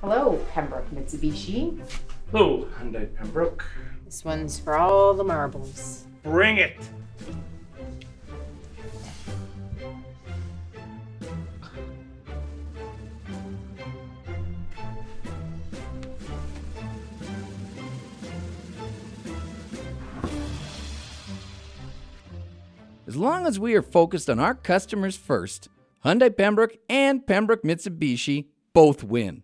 Hello, Pembroke Mitsubishi. Hello, Hyundai Pembroke. This one's for all the marbles. Bring it! As long as we are focused on our customers first, Hyundai Pembroke and Pembroke Mitsubishi both win.